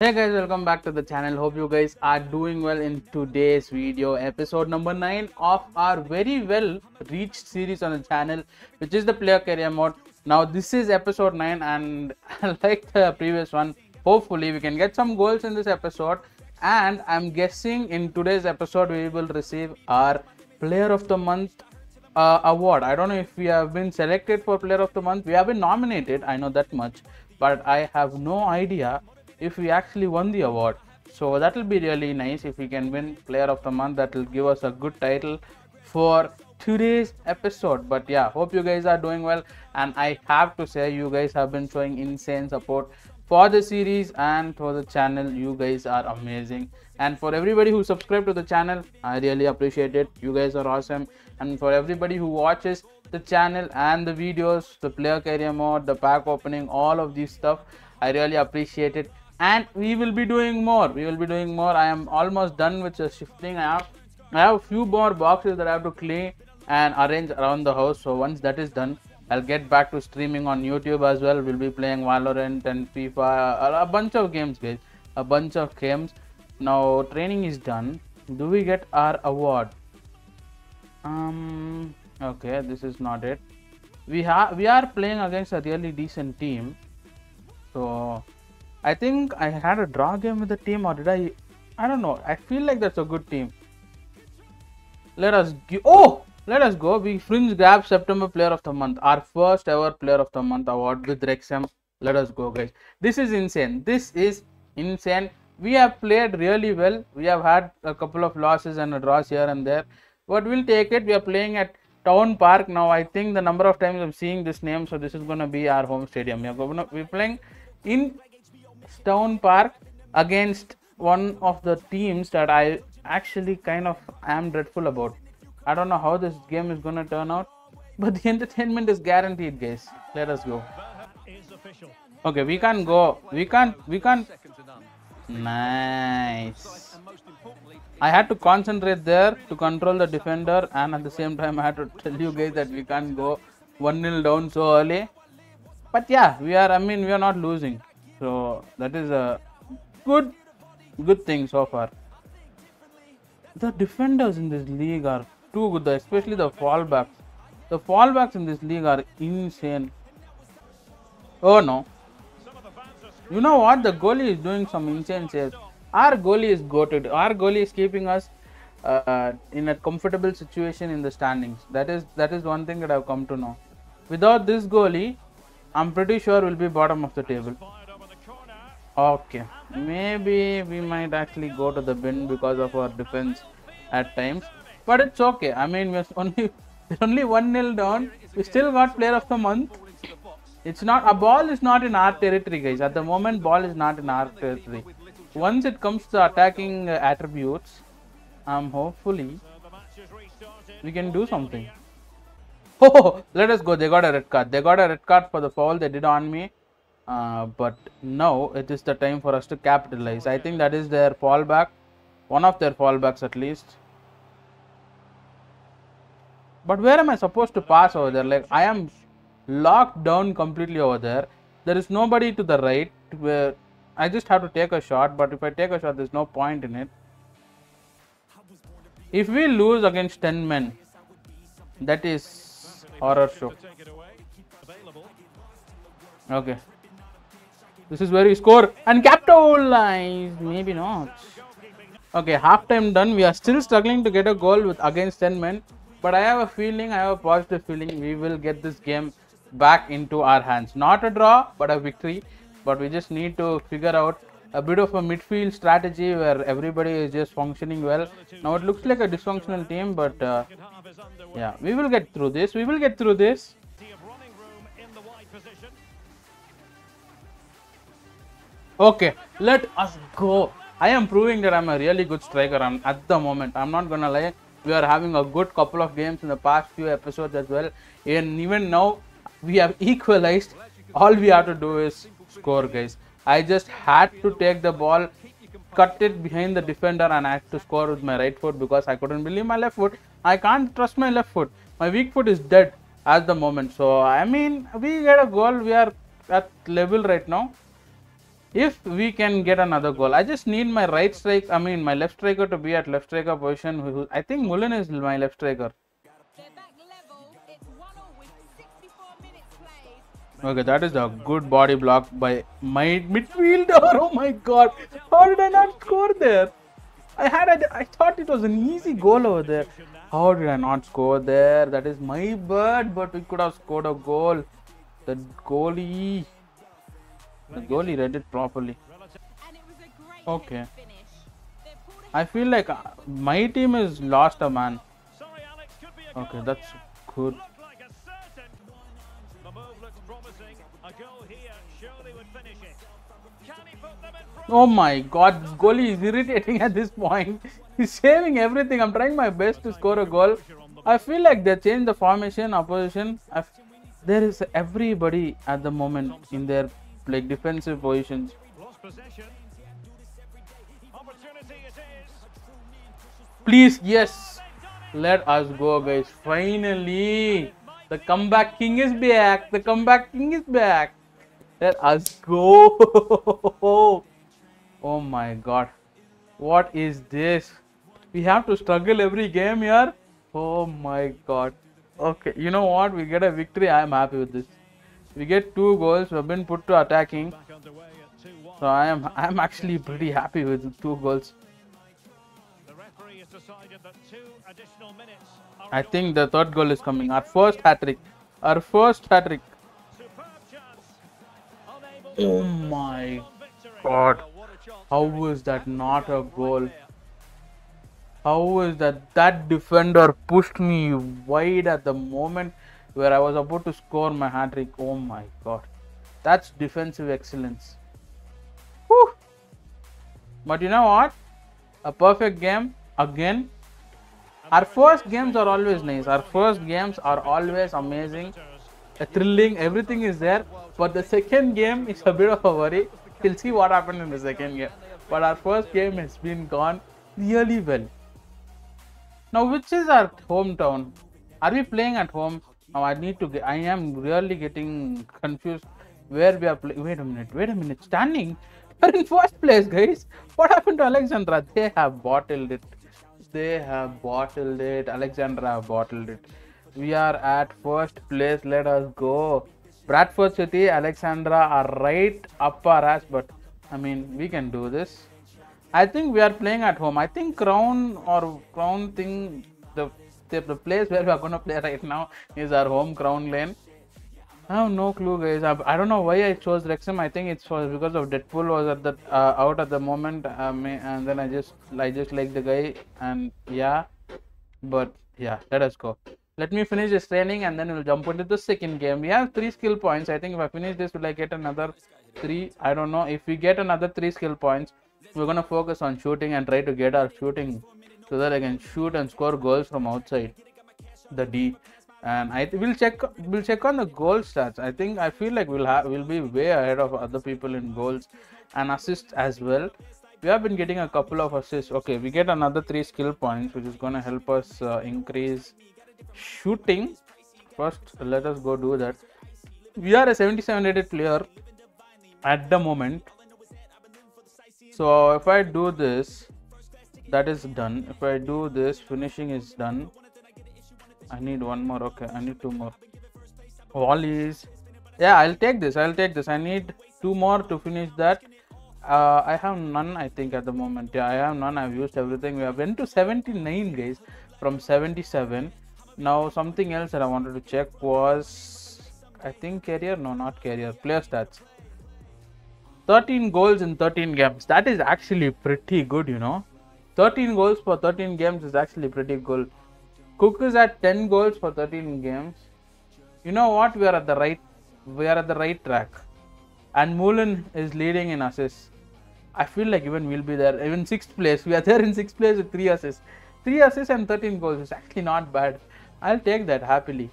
Hey guys, welcome back to the channel. Hope you guys are doing well in today's video, episode number 9 of our very well reached series on the channel, which is the player career mode. Now, this is episode 9, and like the previous one, hopefully, we can get some goals in this episode. And I'm guessing in today's episode, we will receive our player of the month uh, award. I don't know if we have been selected for Player of the Month. We have been nominated, I know that much, but I have no idea if we actually won the award. So that will be really nice if we can win Player of the Month. That will give us a good title for today's episode. But yeah, hope you guys are doing well. And I have to say, you guys have been showing insane support for the series and for the channel. You guys are amazing. And for everybody who subscribed to the channel, I really appreciate it. You guys are awesome. And for everybody who watches the channel and the videos, the player career mode, the pack opening, all of these stuff, I really appreciate it. And we will be doing more. We will be doing more. I am almost done with the shifting. I have I have a few more boxes that I have to clean and arrange around the house. So once that is done, I'll get back to streaming on YouTube as well. We'll be playing Valorant and FIFA, a, a bunch of games, guys. A bunch of games. Now training is done. Do we get our award? Um. Okay, this is not it. We have we are playing against a really decent team. So I think I had a draw game with the team, or did I? I don't know. I feel like that's a good team. Let us give. Oh, let us go. We fringe grab September Player of the Month, our first ever Player of the Month award with Wrexham. Let us go, guys. This is insane. This is insane. We have played really well. We have had a couple of losses and draws here and there, but we'll take it. We are playing at Town Park now. I think the number of times I'm seeing this name, so this is gonna be our home stadium. We are going. We're playing in Stone Park against one of the teams that I actually kind of am dreadful about. I don't know how this game is gonna turn out, but the entertainment is guaranteed, guys. Let us go. Okay, we can't go. We can't. We can't. Nice. I had to concentrate there to control the defender, and at the same time, I had to tell you guys that we can't go 1 0 down so early. But yeah, we are, I mean, we are not losing. So that is a good, good thing so far. The defenders in this league are too good, especially the fullbacks. The fullbacks in this league are insane. Oh no. You know what? The goalie is doing some insane saves. Our goalie is goated. Our goalie is keeping us uh, in a comfortable situation in the standings. That is that is one thing that I've come to know. Without this goalie, I'm pretty sure we'll be bottom of the table. Okay, maybe we might actually go to the bin because of our defense at times, but it's okay. I mean, we're only only one nil down. We still got player of the month. It's not a ball is not in our territory, guys. At the moment, ball is not in our territory. Once it comes to attacking uh, attributes, um, hopefully we can do something. Oh, let us go. They got a red card. They got a red card for the foul they did on me. Uh, but now it is the time for us to capitalize. I think that is their fullback, one of their fullbacks at least. But where am I supposed to pass over there? Like I am locked down completely over there. There is nobody to the right where I just have to take a shot. But if I take a shot, there's no point in it. If we lose against 10 men, that is horror show. Okay. This is where we score and capitalize. Maybe not. Okay, half time done. We are still struggling to get a goal with against 10 men. But I have a feeling, I have a positive feeling we will get this game back into our hands. Not a draw, but a victory. But we just need to figure out a bit of a midfield strategy where everybody is just functioning well. Now it looks like a dysfunctional team, but uh, yeah, we will get through this. We will get through this. Okay, let us go. I am proving that I'm a really good striker I'm, at the moment. I'm not gonna lie. We are having a good couple of games in the past few episodes as well. And even now, we have equalized. All we have to do is score, guys. I just had to take the ball, cut it behind the defender, and I had to score with my right foot because I couldn't believe my left foot. I can't trust my left foot. My weak foot is dead at the moment. So, I mean, we get a goal. We are at level right now. If we can get another goal. I just need my right strike, I mean my left striker to be at left striker position. I think Mullin is my left striker. They're back level. It's 1 0 with 64 minutes played. Okay, that is a good body block by my midfielder. Oh my god, how did I not score there? I had a, I thought it was an easy goal over there. How did I not score there? That is my bad, but we could have scored a goal. The goalie, the goalie read it properly. Okay. I feel like uh, my team is lost a man. Be a Okay, that's good. Oh my god, goalie is irritating at this point. He's saving everything. I'm trying my best to score a goal. I feel like they changed the formation, opposition. i there is everybody at the moment in their like defensive positions. Please, yes, let us go, guys. Finally, the comeback king is back. The comeback king is back. Let us go. oh my god, what is this? We have to struggle every game here. Oh my god. Okay, you know what? We get a victory. I am happy with this. We get two goals. We've been put to attacking. Back underway at 2 1. So I am I am actually pretty happy with two goals. I think the third goal is coming. Our first hat trick. Our first hat trick. Oh my god. How is that not a goal? How is that? That defender pushed me wide at the moment where I was about to score my hat trick. Oh my god. That's defensive excellence. Whew. But you know what? A perfect game again. Our first games are always nice. Our first games are always amazing. a thrilling, everything is there. But the second game is a bit of a worry. We'll see what happened in the second game. But our first game has been gone really well. Now, which is our hometown? Are we playing at home? Now, I need to get, I am really getting confused where we are playing. Wait a minute, wait a minute. Standing? We're in first place, guys. What happened to Alexandra? They have bottled it. They have bottled it. Alexandra bottled it. We are at first place. Let us go. Bradford City, Alexandra are right up our ass, but I mean, we can do this. I think we are playing at home. I think Crown or Crown thing, the the, place where we are gonna play right now is our home Crown Lane. I have no clue, guys. I, I don't know why I chose Wrexham. I think it's was because of Deadpool was at the uh, out at the moment, um, and then I just I just like the guy, and yeah. But yeah, let us go. Let me finish this training, and then we'll jump into the second game. We have three skill points. I think if I finish this, will I get another three? I don't know. If we get another three skill points, we're gonna focus on shooting and try to get our shooting so that I can shoot and score goals from outside the D. And I th- we'll check we'll check on the goal stats. I think I feel like we'll have we'll be way ahead of other people in goals and assists as well. We have been getting a couple of assists. Okay, we get another three skill points, which is gonna help us uh, increase shooting. First, let us go do that. We are a 77 rated player at the moment. So if I do this, that is done. If I do this, finishing is done. I need one more. Okay, I need two more. Volleys. Yeah, I'll take this. I'll take this. I need two more to finish that. Uh, I have none. I think at the moment. Yeah, I have none. I've used everything. We have went to 79 guys from 77. Now something else that I wanted to check was I think career. No, not career. Player stats. 13 goals in 13 games. That is actually pretty good, you know. 13 goals for 13 games is actually pretty good. Cook is at 10 goals for 13 games. You know what? We are at the right we are at the right track. And Mullin is leading in assists. I feel like even we'll be there. Even sixth place. We are there in sixth place with three assists. Three assists and 13 goals is actually not bad. I'll take that happily.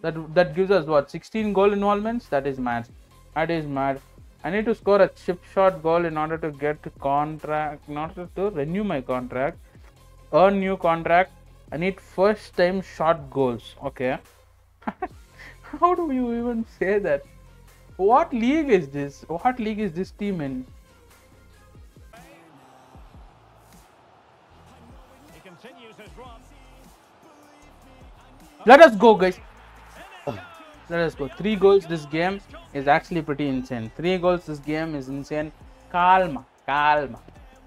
That that gives us what 16 goal involvements. That is mad. That is mad. I need to score a chip shot goal in order to get contract, in order to renew my contract, earn new contract. I need first time shot goals. Okay. How do you even say that? What league is this? What league is this team in? He continues his run. Let us go, guys. Let us go. Three goals this game is actually pretty insane. Three goals this game is insane. Calma, calma,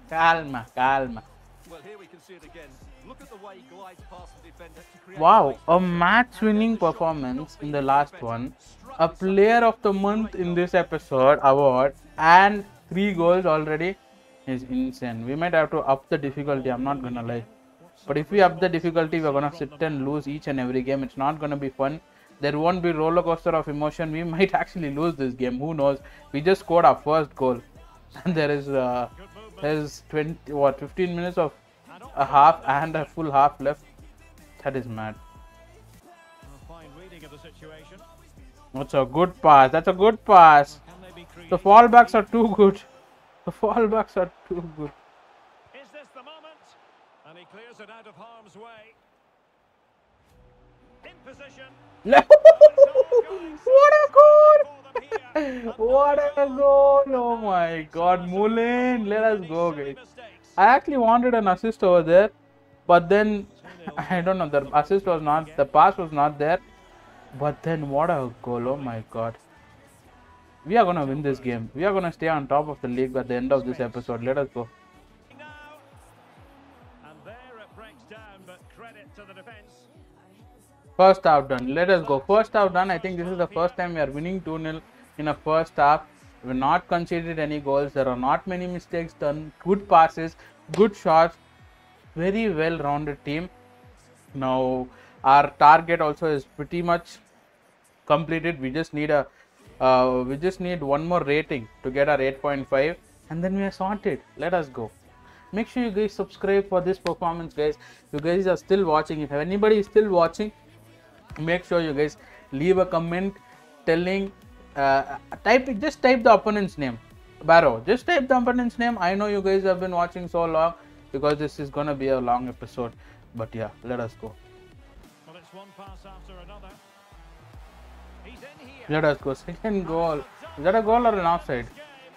calma, calma. Well, here we can see it again. Look at the way he glides past the defender to create Wow, a match winning performance in the last one, a player of the month in this episode award, and three goals already is insane. We might have to up the difficulty, I'm not gonna lie. But if we up the difficulty, we're gonna sit and lose each and every game. It's not gonna be fun. There won't be roller coaster of emotion. We might actually lose this game. Who knows? We just scored our first goal, and there is uh, there is 20 what 15 minutes of a half and a full half left. That is mad. That's a good pass. That's a good pass. The fullbacks are too good. The fullbacks are too good. Is this the moment? And he clears it out of harm's way. What a goal! What a goal! Oh my god, Mullin, let us go, guys. I actually wanted an assist over there, but then I don't know. The assist was not, the pass was not there. But then, what a goal! Oh my god. We are gonna win this game. We are gonna stay on top of the league at the end of this episode. Let us go. First half done. Let us go. First half done. I think this is the first time we are winning 2 0 in a first half. We're not conceded any goals. There are not many mistakes done. Good passes, good shots. Very well rounded team. Now, our target also is pretty much completed. We just need a uh, we just need one more rating to get our 8.5 and then we are sorted. Let us go. Make sure you guys subscribe for this performance, guys. You guys are still watching. If anybody is still watching, make sure you guys leave a comment telling uh, type it just type the opponent's name. Barrow just type the opponent's name. I know you guys have been watching so long because this is gonna be a long episode but yeah let us go. Well, it's one pass after another. He's in here. let us go. Second goal. Is that a goal or an offside?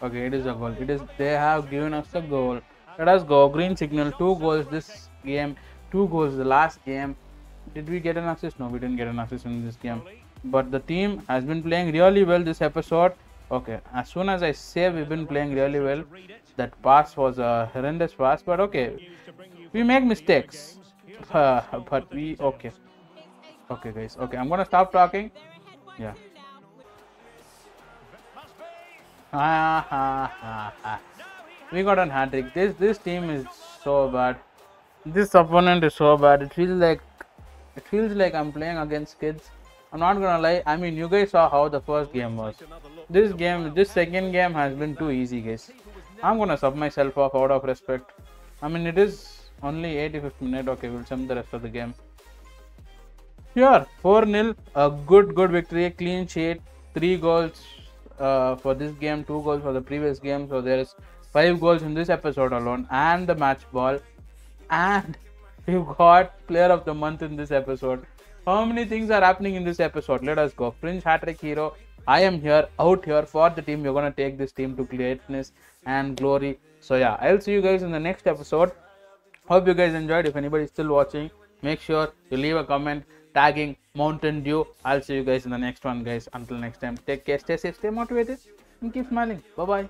Okay it is a goal. It is they have given us a goal. Let us go. Green signal two goals this game. Two goals the last game did we get an assist? No we didn't get an assist in this game. But the team has been playing really well this episode. Okay as soon as i say we've been playing really well that pass was a horrendous pass but okay. We make mistakes. Uh, but we okay. Okay guys okay i'm gonna stop talking. Yeah. We got an hat trick. This this team is so bad. This opponent is so bad. It feels like it feels like i'm playing against kids i'm not gonna lie i mean you guys saw how the first game was this game this second game has been too easy guys i'm gonna sub myself off out of respect i mean it is only 85th minute okay we'll sum the rest of the game Sure, 4 0. A good, good victory. Clean sheet. Three goals uh, for this game, two goals for the previous game. So there is five goals in this episode alone, and the match ball. And you got player of the month in this episode. How many things are happening in this episode? Let us go. Prince Hattrick Hero. I am here, out here for the team. You're gonna take this team to greatness and glory. So yeah, I'll see you guys in the next episode. Hope you guys enjoyed. If anybody is still watching, make sure you leave a comment tagging Mountain Dew. I'll see you guys in the next one, guys. Until next time, take care, stay safe, stay motivated, and keep smiling. Bye bye.